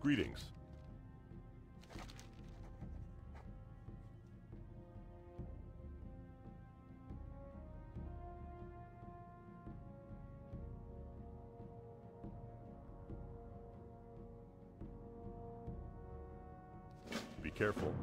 Greetings. Be careful.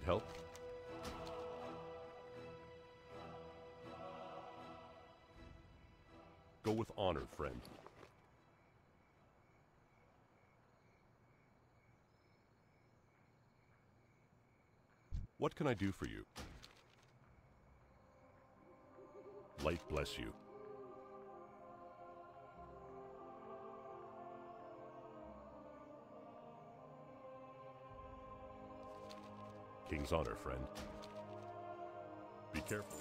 Need help? Go with honor, friend. What can I do for you? Light bless you. King's honor, friend. Be careful.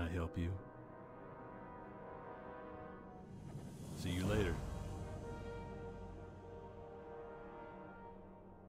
I help you?